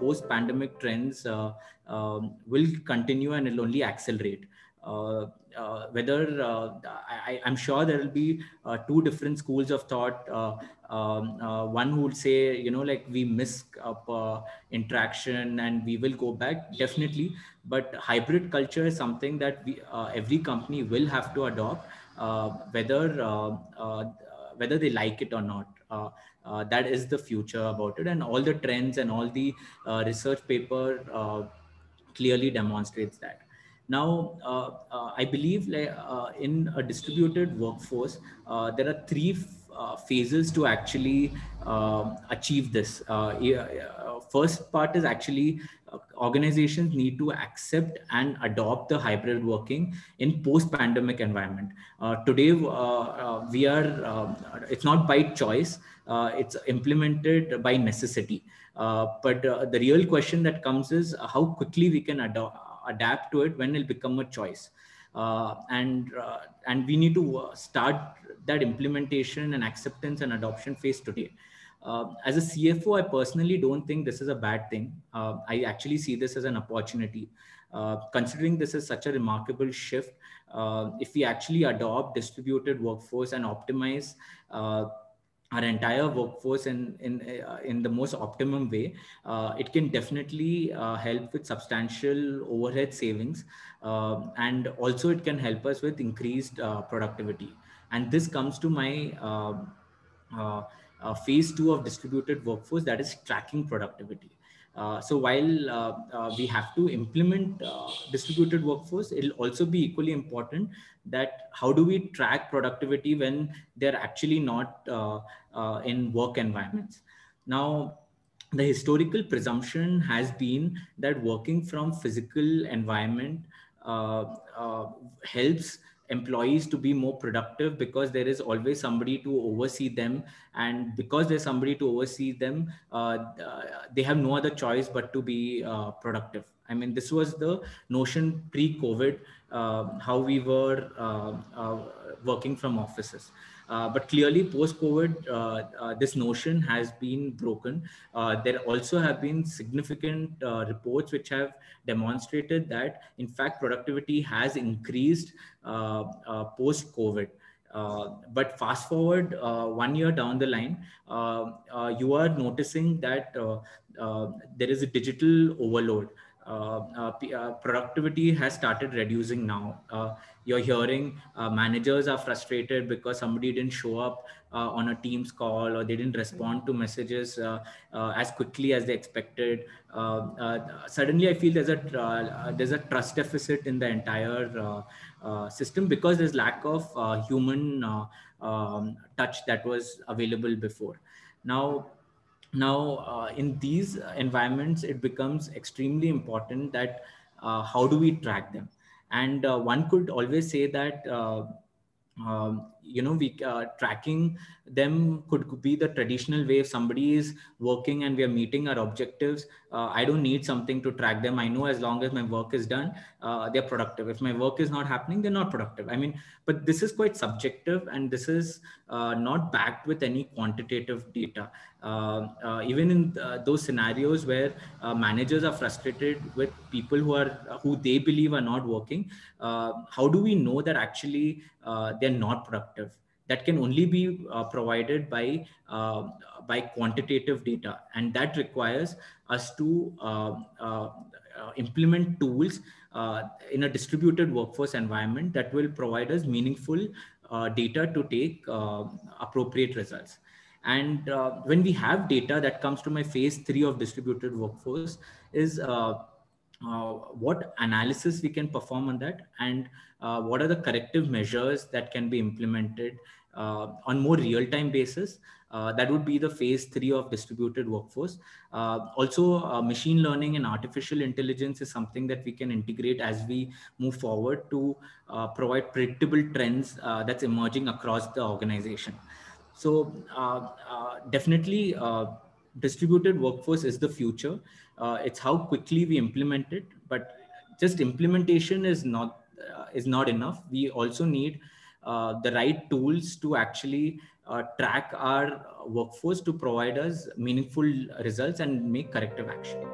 post-pandemic trends um, will continue and it'll only accelerate. Uh, uh, whether uh, I, am sure there will be two different schools of thought. Um, one who would say, you know, like we miss up interaction and we will go back definitely. But hybrid culture is something that we every company will have to adopt, whether whether they like it or not. Uh, uh, that is the future about it and all the trends and all the uh, research paper clearly demonstrates that now, uh, uh, I believe like, uh, in a distributed workforce, there are three phases to actually achieve this. first part is actually organizations need to accept and adopt the hybrid working in post-pandemic environment. Uh, today, uh, uh, we are, it's not by choice, it's implemented by necessity. but the real question that comes is how quickly we can adopt adapt to it when it'll become a choice. Uh, and uh, and we need to start that implementation and acceptance and adoption phase today. Uh, as a CFO, I personally don't think this is a bad thing. Uh, I actually see this as an opportunity. Uh, considering this is such a remarkable shift, if we actually adopt distributed workforce and optimize our entire workforce in in uh, in the most optimum way uh, it can definitely uh, help with substantial overhead savings uh, and also it can help us with increased uh, productivity and this comes to my uh, phase 2 of distributed workforce that is tracking productivity uh, so while uh, uh, we have to implement distributed workforce, it'll also be equally important that how do we track productivity when they're actually not in work environments. Now, the historical presumption has been that working from physical environment uh, uh, helps employees to be more productive because there is always somebody to oversee them. And because there's somebody to oversee them uh, they have no other choice but to be uh, productive i mean this was the notion pre covid uh, how we were uh, uh, working from offices uh, but clearly, post-COVID, uh, uh, this notion has been broken. there also have been significant reports which have demonstrated that, in fact, productivity has increased post-COVID. Uh, but fast forward uh, one year down the line, uh, you are noticing that there is a digital overload. Productivity has started reducing now. You're hearing uh, managers are frustrated because somebody didn't show up uh, on a Teams call or they didn't respond to messages uh, uh as quickly as they expected. Uh, uh, suddenly i feel there's a there's a trust deficit in the entire system because there's lack of human um, touch that was available before. Now now in these environments it becomes extremely important that how do we track them? And uh, one could always say that uh, um, you know we uh, tracking them could be the traditional way. If somebody is working and we are meeting our objectives uh, i don't need something to track them. I know as long as my work is done uh, they're productive. If my work is not happening they're not productive. I mean but this is quite subjective and this is uh, not backed with any quantitative data. Uh, uh, even in those scenarios where managers are frustrated with people who are who they believe are not working how do we know that actually they're not productive that can only be uh, provided by uh, by quantitative data. And that requires us to uh, uh implement tools uh, in a distributed workforce environment that will provide us meaningful uh, data to take appropriate results. And when we have data that comes to my phase 3 of distributed workforce is uh, what analysis we can perform on that and uh, what are the corrective measures that can be implemented uh, on more real-time basis uh, that would be the phase three of distributed workforce. Uh, also uh, machine learning and artificial intelligence is something that we can integrate as we move forward to provide predictable trends that's emerging across the organization. So definitely distributed workforce is the future. Uh, it's how quickly we implement it but just implementation is not uh, is not enough. We also need uh, the right tools to actually uh, track our workforce to provide us meaningful results and make corrective action